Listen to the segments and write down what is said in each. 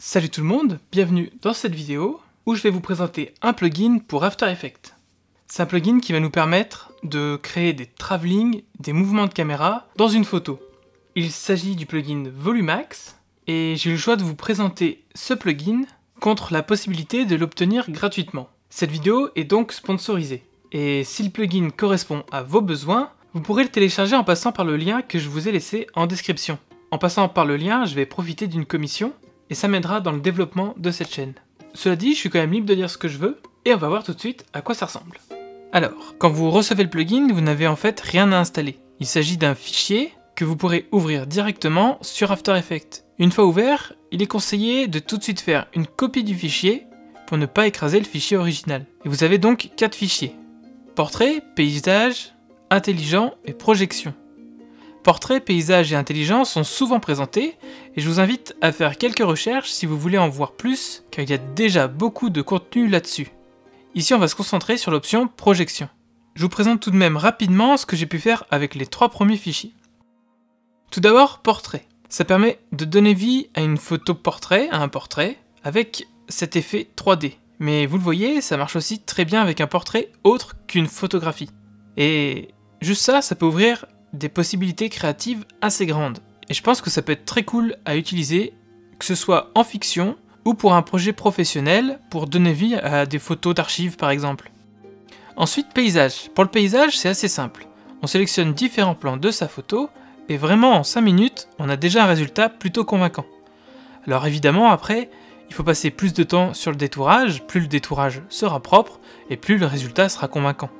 Salut tout le monde, bienvenue dans cette vidéo où je vais vous présenter un plugin pour After Effects. C'est un plugin qui va nous permettre de créer des travelling, des mouvements de caméra dans une photo. Il s'agit du plugin Volumax et j'ai eu le choix de vous présenter ce plugin contre la possibilité de l'obtenir gratuitement. Cette vidéo est donc sponsorisée et si le plugin correspond à vos besoins, vous pourrez le télécharger en passant par le lien que je vous ai laissé en description. En passant par le lien, je vais profiter d'une commission et ça m'aidera dans le développement de cette chaîne. Cela dit, je suis quand même libre de dire ce que je veux, et on va voir tout de suite à quoi ça ressemble. Alors, quand vous recevez le plugin, vous n'avez en fait rien à installer. Il s'agit d'un fichier que vous pourrez ouvrir directement sur After Effects. Une fois ouvert, il est conseillé de tout de suite faire une copie du fichier pour ne pas écraser le fichier original. Et vous avez donc quatre fichiers. Portrait, paysage, intelligent et projection. Portraits, paysages et intelligence sont souvent présentés et je vous invite à faire quelques recherches si vous voulez en voir plus car il y a déjà beaucoup de contenu là-dessus. Ici on va se concentrer sur l'option projection. Je vous présente tout de même rapidement ce que j'ai pu faire avec les trois premiers fichiers. Tout d'abord, portrait. Ça permet de donner vie à une photo portrait, à un portrait, avec cet effet 3D. Mais vous le voyez, ça marche aussi très bien avec un portrait autre qu'une photographie. Et juste ça, ça peut ouvrir des possibilités créatives assez grandes. Et je pense que ça peut être très cool à utiliser, que ce soit en fiction ou pour un projet professionnel pour donner vie à des photos d'archives par exemple. Ensuite, paysage. Pour le paysage, c'est assez simple. On sélectionne différents plans de sa photo et vraiment en 5 minutes, on a déjà un résultat plutôt convaincant. Alors évidemment, après, il faut passer plus de temps sur le détourage, plus le détourage sera propre et plus le résultat sera convaincant.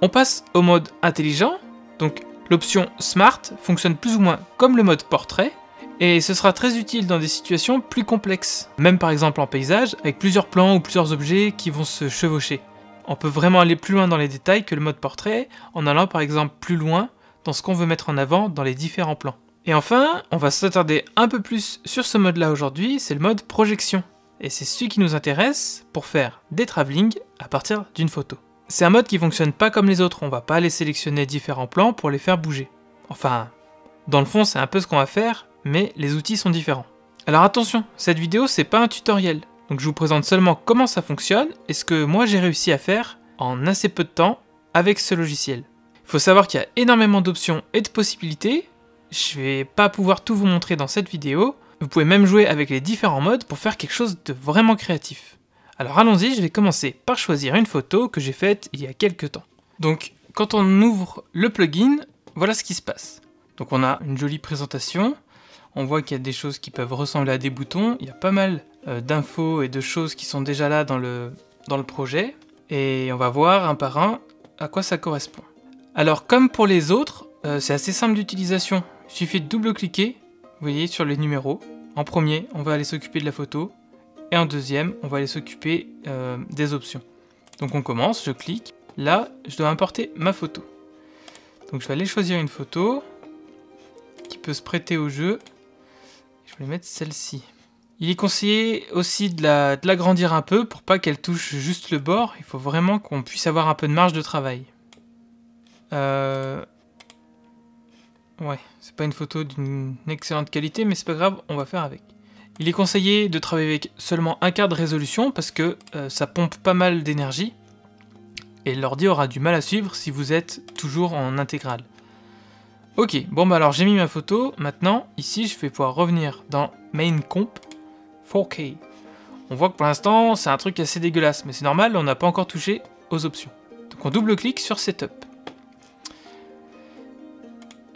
On passe au mode intelligent, donc L'option Smart fonctionne plus ou moins comme le mode portrait, et ce sera très utile dans des situations plus complexes, même par exemple en paysage, avec plusieurs plans ou plusieurs objets qui vont se chevaucher. On peut vraiment aller plus loin dans les détails que le mode portrait, en allant par exemple plus loin dans ce qu'on veut mettre en avant dans les différents plans. Et enfin, on va s'attarder un peu plus sur ce mode-là aujourd'hui, c'est le mode projection. Et c'est celui qui nous intéresse pour faire des travelling à partir d'une photo. C'est un mode qui fonctionne pas comme les autres, on va pas aller sélectionner différents plans pour les faire bouger. Enfin, dans le fond c'est un peu ce qu'on va faire, mais les outils sont différents. Alors attention, cette vidéo c'est pas un tutoriel, donc je vous présente seulement comment ça fonctionne et ce que moi j'ai réussi à faire en assez peu de temps avec ce logiciel. Il faut savoir qu'il y a énormément d'options et de possibilités, je vais pas pouvoir tout vous montrer dans cette vidéo, vous pouvez même jouer avec les différents modes pour faire quelque chose de vraiment créatif. Alors allons-y, je vais commencer par choisir une photo que j'ai faite il y a quelques temps. Donc quand on ouvre le plugin, voilà ce qui se passe. Donc on a une jolie présentation, on voit qu'il y a des choses qui peuvent ressembler à des boutons, il y a pas mal euh, d'infos et de choses qui sont déjà là dans le, projet, et on va voir un par un à quoi ça correspond. Alors comme pour les autres, euh, c'est assez simple d'utilisation, il suffit de double-cliquer, vous voyez, sur les numéros. En premier, on va aller s'occuper de la photo, et en deuxième, on va aller s'occuper euh, des options. Donc on commence, je clique. Là, je dois importer ma photo. Donc je vais aller choisir une photo qui peut se prêter au jeu. Je vais mettre celle-ci. Il est conseillé aussi de l'agrandir la, un peu pour pas qu'elle touche juste le bord. Il faut vraiment qu'on puisse avoir un peu de marge de travail. Euh... Ouais, c'est pas une photo d'une excellente qualité, mais c'est pas grave, on va faire avec. Il est conseillé de travailler avec seulement un quart de résolution parce que euh, ça pompe pas mal d'énergie et l'ordi aura du mal à suivre si vous êtes toujours en intégrale. Ok, bon bah alors j'ai mis ma photo, maintenant ici je vais pouvoir revenir dans Main Comp 4K. On voit que pour l'instant c'est un truc assez dégueulasse, mais c'est normal, on n'a pas encore touché aux options. Donc on double-clique sur Setup.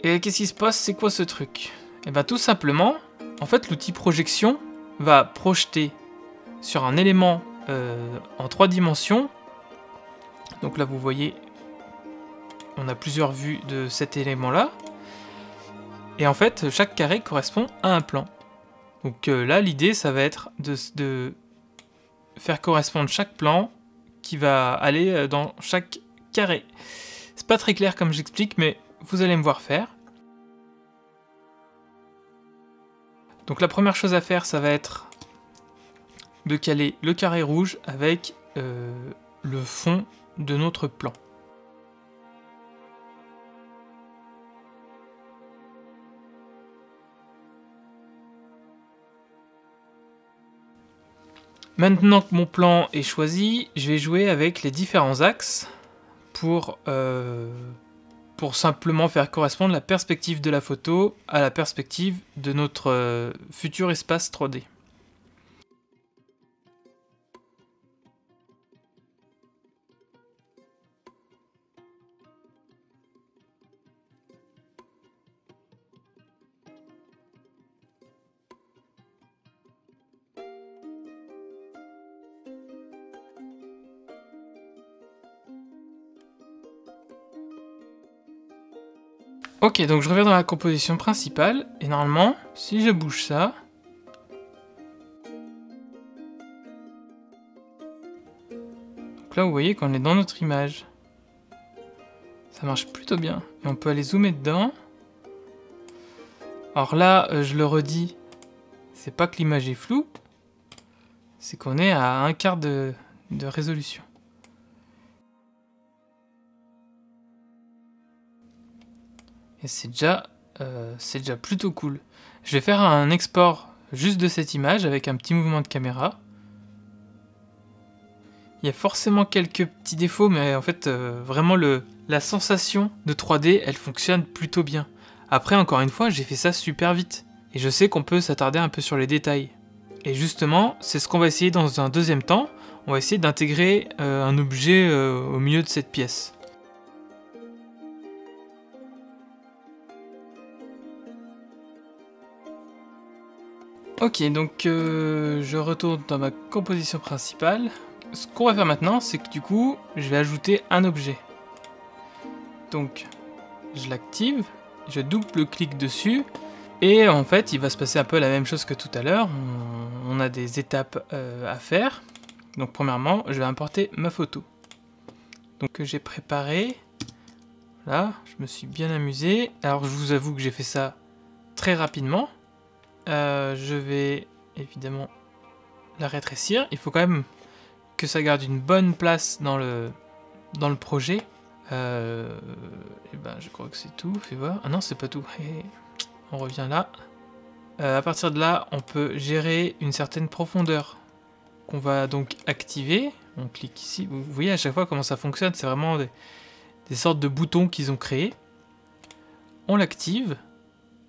Et qu'est-ce qui se passe? C'est quoi ce truc? Et eh bien tout simplement, en fait, l'outil projection va projeter sur un élément euh, en trois dimensions. Donc là, vous voyez, on a plusieurs vues de cet élément-là. Et en fait, chaque carré correspond à un plan. Donc euh, là, l'idée, ça va être de, faire correspondre chaque plan qui va aller euh, dans chaque carré. C'est pas très clair comme j'explique, mais vous allez me voir faire. Donc la première chose à faire, ça va être de caler le carré rouge avec euh, le fond de notre plan. Maintenant que mon plan est choisi, je vais jouer avec les différents axes pour, euh, pour simplement faire correspondre la perspective de la photo à la perspective de notre euh, futur espace 3D. Ok, donc je reviens dans la composition principale, et normalement, si je bouge ça... Donc là, vous voyez qu'on est dans notre image. Ça marche plutôt bien. Et on peut aller zoomer dedans. Alors là, euh, je le redis, c'est pas que l'image est floue, c'est qu'on est à un quart de résolution. Et c'est déjà, euh, c'est déjà plutôt cool. Je vais faire un export juste de cette image avec un petit mouvement de caméra. Il y a forcément quelques petits défauts, mais en fait, euh, vraiment, le, la sensation de 3D, elle fonctionne plutôt bien. Après, encore une fois, j'ai fait ça super vite. Et je sais qu'on peut s'attarder un peu sur les détails. Et justement, c'est ce qu'on va essayer dans un deuxième temps. On va essayer d'intégrer euh, un objet au milieu de cette pièce. Ok, donc euh, je retourne dans ma composition principale. Ce qu'on va faire maintenant, c'est que du coup, je vais ajouter un objet. Donc, je l'active, je double-clique dessus, et en fait, il va se passer un peu la même chose que tout à l'heure. On, a des étapes euh, à faire. Donc, premièrement, je vais importer ma photo. Donc, que j'ai préparé. Là, je me suis bien amusé. Alors, je vous avoue que j'ai fait ça très rapidement. Euh, je vais évidemment la rétrécir. Il faut quand même que ça garde une bonne place dans le, dans le projet. Euh, et ben, je crois que c'est tout. Ah non, c'est pas tout. on revient là. Euh, à partir de là, on peut gérer une certaine profondeur qu'on va donc activer. On clique ici. Vous voyez à chaque fois comment ça fonctionne. C'est vraiment des, des sortes de boutons qu'ils ont créés. On l'active.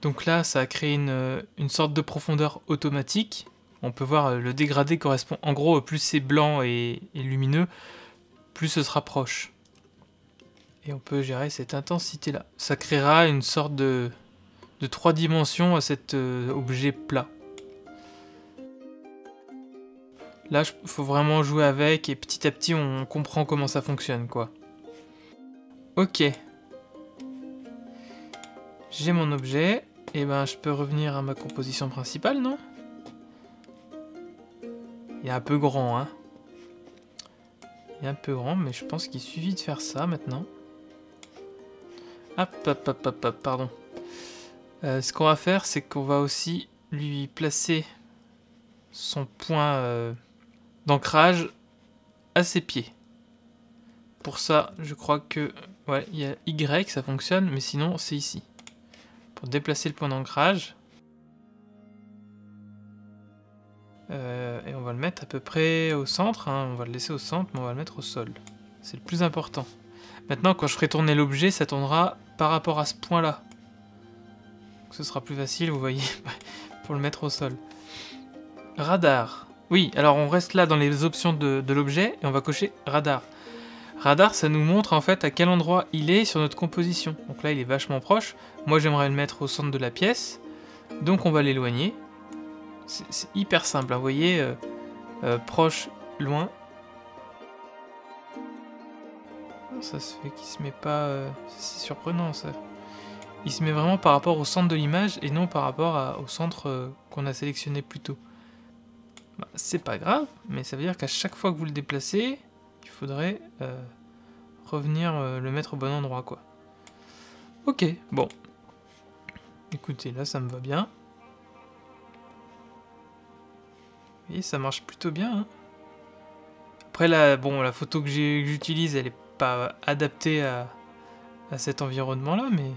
Donc là, ça a créé une, sorte de profondeur automatique. On peut voir euh, le dégradé correspond... En gros, plus c'est blanc et, lumineux, plus ce sera proche. Et on peut gérer cette intensité-là. Ça créera une sorte de, de trois dimensions à cet euh, objet plat. Là, il faut vraiment jouer avec et petit à petit, on comprend comment ça fonctionne, quoi. Ok. J'ai mon objet. Et eh ben, je peux revenir à ma composition principale, non? Il est un peu grand, hein Il est un peu grand, mais je pense qu'il suffit de faire ça, maintenant. Hop, hop, hop, hop, hop, pardon. Euh, ce qu'on va faire, c'est qu'on va aussi lui placer son point euh, d'ancrage à ses pieds. Pour ça, je crois que... Ouais, il y a Y, ça fonctionne, mais sinon, c'est ici pour déplacer le point d'ancrage. Euh, et on va le mettre à peu près au centre, hein. on va le laisser au centre, mais on va le mettre au sol. C'est le plus important. Maintenant, quand je ferai tourner l'objet, ça tournera par rapport à ce point-là. Ce sera plus facile, vous voyez, pour le mettre au sol. Radar. Oui, alors on reste là dans les options de, de l'objet, et on va cocher radar. Radar, ça nous montre en fait à quel endroit il est sur notre composition. Donc là, il est vachement proche. Moi, j'aimerais le mettre au centre de la pièce. Donc on va l'éloigner. C'est hyper simple, hein. vous voyez, euh, euh, proche, loin. Ça se fait qu'il se met pas... Euh, c'est surprenant ça. Il se met vraiment par rapport au centre de l'image et non par rapport au centre qu'on a sélectionné plus tôt. Bah, c'est pas grave, mais ça veut dire qu'à chaque fois que vous le déplacez, faudrait euh, revenir euh, le mettre au bon endroit, quoi. Ok, bon. Écoutez, là, ça me va bien. Et ça marche plutôt bien. Hein. Après, la, bon, la photo que j'utilise, elle est pas adaptée à, à cet environnement-là, mais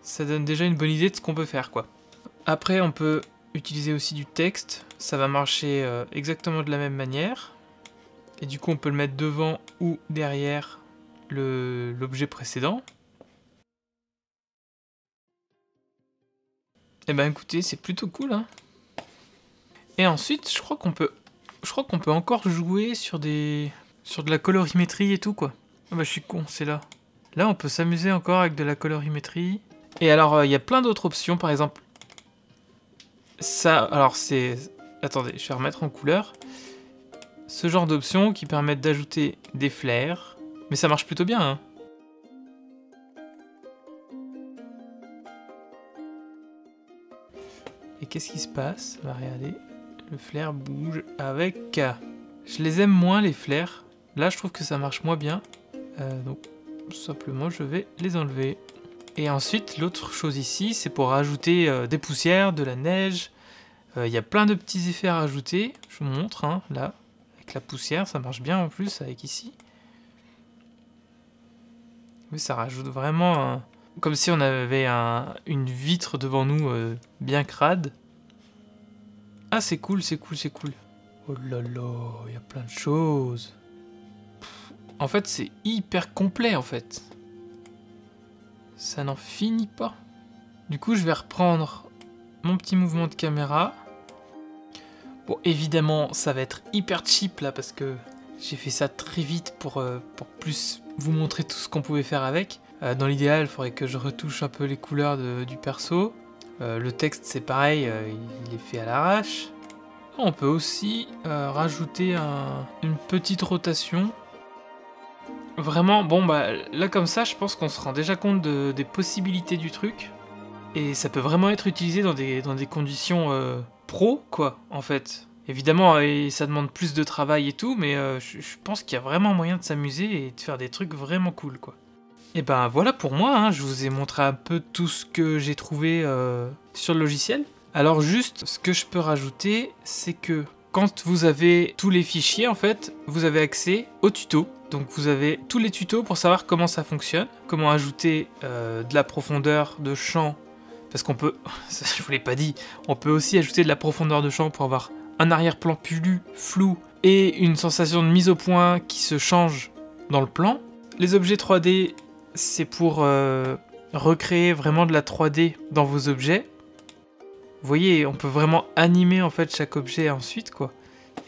ça donne déjà une bonne idée de ce qu'on peut faire, quoi. Après, on peut utiliser aussi du texte, ça va marcher euh, exactement de la même manière. Et du coup, on peut le mettre devant ou derrière l'objet précédent. Eh ben écoutez, c'est plutôt cool. Hein et ensuite, je crois qu'on peut, je crois qu'on peut encore jouer sur des, sur de la colorimétrie et tout quoi. Ah bah je suis con, c'est là. Là, on peut s'amuser encore avec de la colorimétrie. Et alors, euh, il y a plein d'autres options, par exemple. Ça, alors c'est... Attendez, je vais remettre en couleur. Ce genre d'options qui permettent d'ajouter des flares. Mais ça marche plutôt bien, hein. Et qu'est-ce qui se passe? Regarder. Le flair bouge avec... Je les aime moins, les flares. Là, je trouve que ça marche moins bien. Euh, donc, simplement, je vais les enlever. Et ensuite, l'autre chose ici, c'est pour rajouter euh, des poussières, de la neige. Euh, il y a plein de petits effets à rajouter. Je vous montre, hein, là, la poussière, ça marche bien en plus avec ici. Oui, ça rajoute vraiment comme si on avait une vitre devant nous euh, bien crade. Ah, c'est cool, c'est cool, c'est cool. Oh là là, il y a plein de choses. En fait, c'est hyper complet, en fait. Ça n'en finit pas. Du coup, je vais reprendre mon petit mouvement de caméra. Bon, évidemment, ça va être hyper cheap, là, parce que j'ai fait ça très vite pour, euh, pour plus vous montrer tout ce qu'on pouvait faire avec. Euh, dans l'idéal, il faudrait que je retouche un peu les couleurs du perso. Euh, le texte, c'est pareil, il est fait à l'arrache. On peut aussi rajouter une petite rotation Vraiment, bon bah là comme ça, je pense qu'on se rend déjà compte des possibilités du truc. Et ça peut vraiment être utilisé dans des, dans des conditions pro, quoi, en fait. Évidemment, et ça demande plus de travail et tout, mais euh, je, pense qu'il y a vraiment moyen de s'amuser et de faire des trucs vraiment cool, quoi. Et ben voilà pour moi, hein, je vous ai montré un peu tout ce que j'ai trouvé euh, sur le logiciel. Alors juste, ce que je peux rajouter, c'est que quand vous avez tous les fichiers, en fait, vous avez accès au tuto. Donc vous avez tous les tutos pour savoir comment ça fonctionne, comment ajouter euh, de la profondeur de champ, parce qu'on peut, je vous l'ai pas dit, on peut aussi ajouter de la profondeur de champ pour avoir un arrière-plan plus flou et une sensation de mise au point qui se change dans le plan. Les objets 3D, c'est pour euh, recréer vraiment de la 3D dans vos objets. Vous voyez, on peut vraiment animer en fait chaque objet ensuite quoi.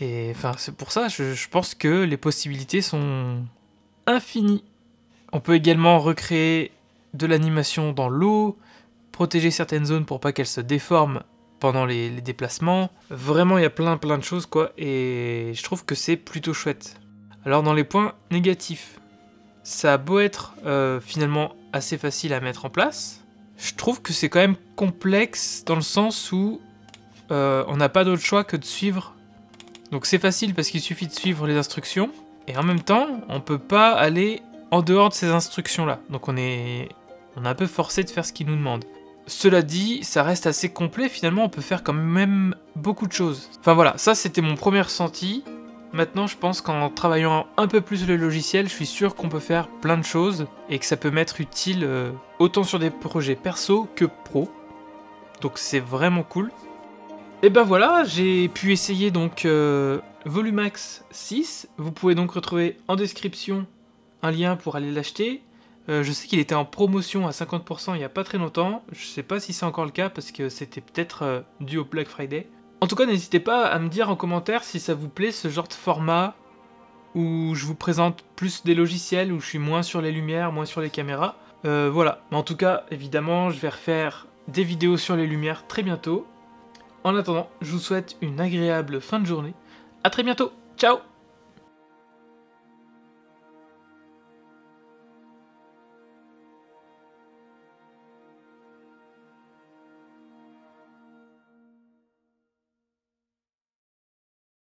Et enfin, c'est pour ça, je, pense que les possibilités sont infinies. On peut également recréer de l'animation dans l'eau, protéger certaines zones pour pas qu'elles se déforment pendant les, déplacements. Vraiment, il y a plein plein de choses quoi, et je trouve que c'est plutôt chouette. Alors dans les points négatifs, ça a beau être euh, finalement assez facile à mettre en place, je trouve que c'est quand même complexe dans le sens où euh, on n'a pas d'autre choix que de suivre donc c'est facile parce qu'il suffit de suivre les instructions, et en même temps, on peut pas aller en dehors de ces instructions-là. Donc on est, on est un peu forcé de faire ce qu'il nous demande. Cela dit, ça reste assez complet, finalement on peut faire quand même beaucoup de choses. Enfin voilà, ça c'était mon premier ressenti. Maintenant je pense qu'en travaillant un peu plus le logiciel, je suis sûr qu'on peut faire plein de choses et que ça peut m'être utile euh, autant sur des projets perso que pro. Donc c'est vraiment cool. Et ben voilà, j'ai pu essayer donc euh, Volumax 6. Vous pouvez donc retrouver en description un lien pour aller l'acheter. Euh, je sais qu'il était en promotion à 50% il n'y a pas très longtemps. Je sais pas si c'est encore le cas parce que c'était peut-être euh, dû au Black Friday. En tout cas, n'hésitez pas à me dire en commentaire si ça vous plaît ce genre de format où je vous présente plus des logiciels, où je suis moins sur les lumières, moins sur les caméras. voilà, mais en tout cas, évidemment, je vais refaire des vidéos sur les lumières très bientôt. En attendant, je vous souhaite une agréable fin de journée. A très bientôt. Ciao